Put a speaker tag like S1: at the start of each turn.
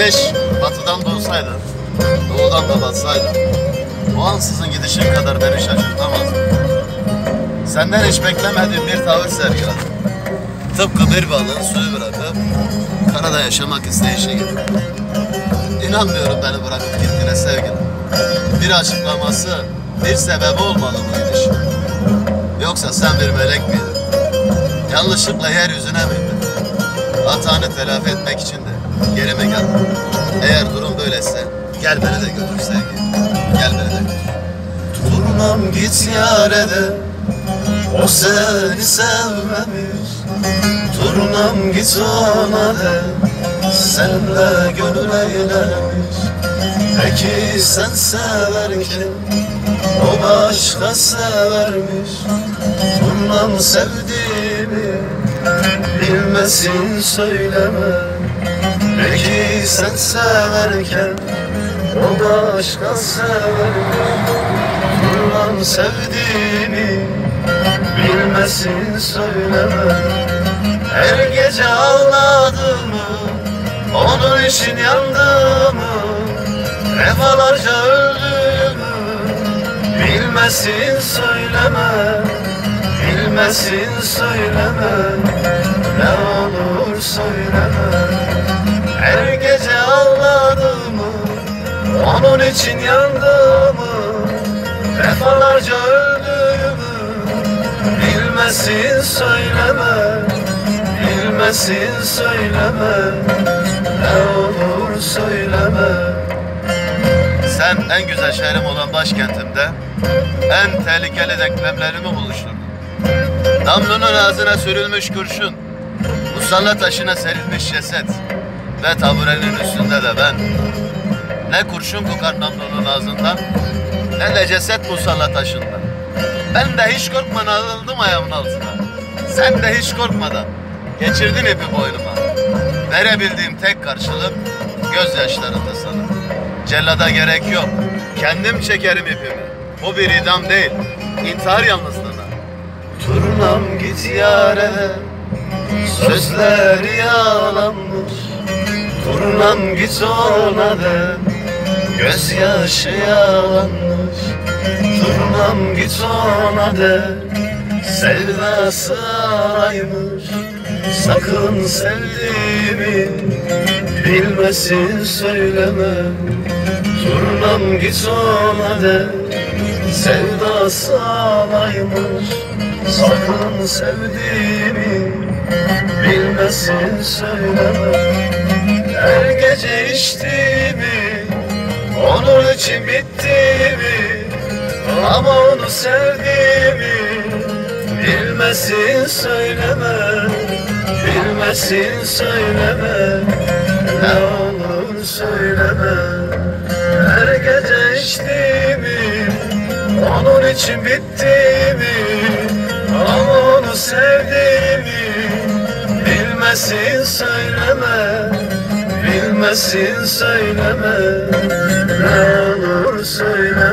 S1: Güneş batıdan doğsaydı, doğudan da batsaydı, o ansızın gidişin kadar beni şaşırtamazdı. Senden hiç beklemediğim bir tavır sergiledin. Tıpkı bir balığın suyu bırakıp karada yaşamak isteyişi gibi. İnanmıyorum beni bırakıp gittiğine sevgilim. Bir açıklaması, bir sebebi olmalı bu gidiş. Yoksa sen bir melek miydin? Yanlışlıkla yeryüzüne mi indin? Hatanı telafi etmek için de geri mi geldin? Eğer durum böyleyse gel beni de götür sevgilim. Gel beni de götür. Turnam git yarede o seni sevmemiş Turnam git ona de Senle gönül eylemiş Peki sen severken O başka severmiş Turnam sevdiğimi Bilmesin söyleme sen severken O başka severmiş Turnam sevdiğimi Bilmesin söyleme Her gece ağladığımı Onun için yandığımı Defalarca öldüğümü Bilmesin söyleme Bilmesin söyleme Onun için yandığımı Defalarca öldüğümü Bilmesin söyleme Bilmesin söyleme Ne olur söyleme. Sen en güzel şehrim olan başkentimde En tehlikeli denklemlerimi buluşturdun. Namlunun ağzına sürülmüş kurşun Musalla taşına serilmiş ceset Ve taburenin üstünde de ben Ne kurşun kokar namlunun ağzından Ne de ceset musalla taşından ben de hiç korkmadan alındım ayağımın altına. Sen de hiç korkmadan geçirdin ipi boynuma. Verebildiğim tek karşılık gözyaşlarında sana. Cellada gerek yok. Kendim çekerim ipimi. Bu bir idam değil. İntihar yalnızlığına. Turnam git yare. Sözleri yalanmış. Turnam git ona de. Gözyaşı yalanmış. Turnam git ona de. Sevdası araymış. Sakın sevdiğimi Bilmesin söyleme. Turnam git ona de. Sevdası araymış. Sakın sevdiğimi Bilmesin söyleme. Her gece içtiğimi için bittiğimi ama onu sevdiğimi bilmesin söyleme. Bilmesin söyleme. Ne olur söyleme. Her gece içtiğimi Onun için bittiğimi Ama onu sevdiğimi Bilmesin söyleme Bilmesin söyleme Ne olur söyleme